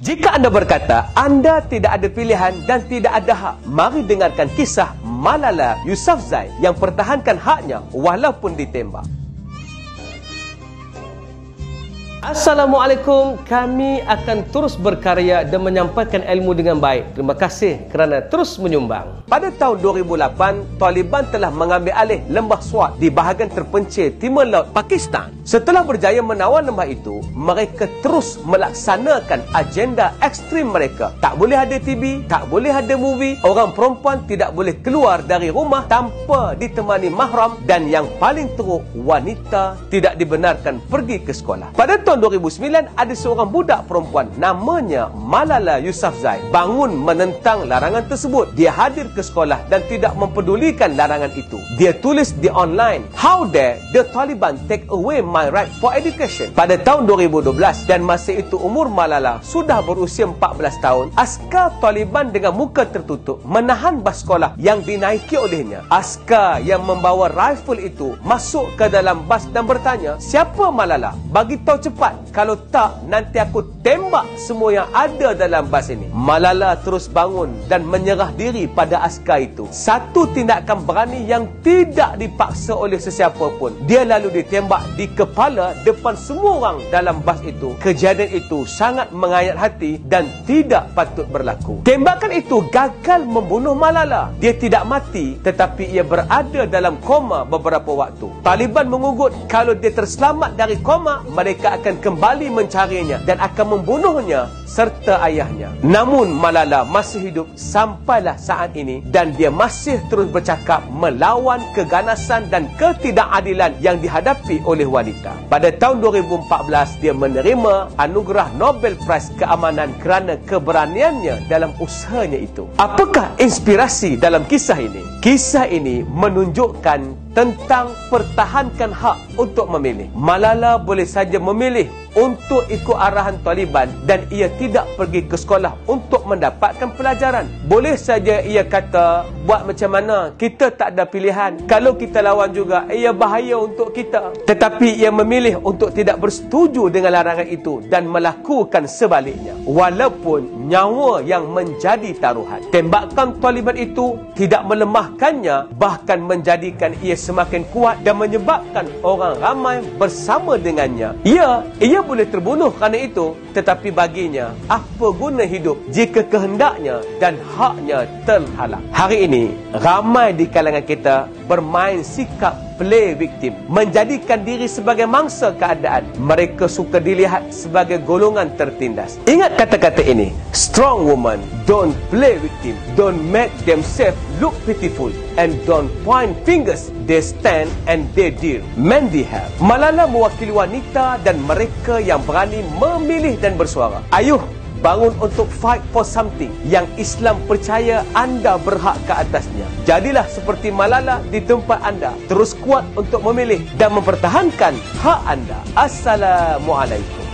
Jika anda berkata anda tidak ada pilihan dan tidak ada hak, mari dengarkan kisah Malala Yousafzai yang pertahankan haknya walaupun ditembak. Assalamualaikum. Kami akan terus berkarya dan menyampaikan ilmu dengan baik. Terima kasih kerana terus menyumbang. Pada tahun 2008, Taliban telah mengambil alih lembah Swat di bahagian terpencil timur laut Pakistan. Setelah berjaya menawar lembah itu, mereka terus melaksanakan agenda ekstrim mereka. Tak boleh ada TV, tak boleh ada movie, orang perempuan tidak boleh keluar dari rumah tanpa ditemani mahram dan yang paling teruk, wanita tidak dibenarkan pergi ke sekolah. Pada tahun 2009 ada seorang budak perempuan namanya Malala Yousafzai bangun menentang larangan tersebut. Dia hadir ke sekolah dan tidak mempedulikan larangan itu. Dia tulis di online, How dare the Taliban take away my right for education? Pada tahun 2012 dan masa itu umur Malala sudah berusia 14 tahun, askar Taliban dengan muka tertutup menahan bas sekolah yang dinaiki olehnya. Askar yang membawa rifle itu masuk ke dalam bas dan bertanya, siapa Malala? Bagi tahu cepat cepat. Kalau tak, nanti aku tembak semua yang ada dalam bas ini. Malala terus bangun dan menyerah diri pada askar itu. Satu tindakan berani yang tidak dipaksa oleh sesiapa pun. Dia lalu ditembak di kepala depan semua orang dalam bas itu. Kejadian itu sangat mengayat hati dan tidak patut berlaku. Tembakan itu gagal membunuh Malala. Dia tidak mati tetapi ia berada dalam koma beberapa waktu. Taliban mengugut kalau dia terselamat dari koma, mereka akan akan kembali mencarinya dan akan membunuhnya serta ayahnya. Namun Malala masih hidup sampailah saat ini dan dia masih terus bercakap melawan keganasan dan ketidakadilan yang dihadapi oleh wanita. Pada tahun 2014 dia menerima anugerah Nobel Prize keamanan kerana keberaniannya dalam usahanya itu. Apakah inspirasi dalam kisah ini? Kisah ini menunjukkan tentang pertahankan hak untuk memilih. Malala boleh saja memilih untuk ikut arahan Taliban dan ia tidak pergi ke sekolah untuk mendapatkan pelajaran. Boleh saja ia kata, buat macam mana, kita tak ada pilihan. Kalau kita lawan juga, ia bahaya untuk kita. Tetapi ia memilih untuk tidak bersetuju dengan larangan itu dan melakukan sebaliknya. Walaupun nyawa yang menjadi taruhan. Tembakan Taliban itu tidak melemahkannya, bahkan menjadikan ia semakin kuat dan menyebabkan orang ramai bersama dengannya. Ya, ia boleh terbunuh kerana itu, tetapi baginya, apa guna hidup jika kehendaknya dan haknya terhalang? Hari ini, ramai di kalangan kita bermain sikap play victim, menjadikan diri sebagai mangsa keadaan. Mereka suka dilihat sebagai golongan tertindas. Ingat kata-kata ini, strong woman don't play victim, don't make themselves look pitiful and don't point fingers. They stand and they deal. Men they have. Malala mewakili wanita dan mereka yang berani memilih dan bersuara. Ayuh, bangun untuk fight for something yang Islam percaya anda berhak ke atasnya. Jadilah seperti Malala di tempat anda. Terus kuat untuk memilih dan mempertahankan hak anda. Assalamualaikum.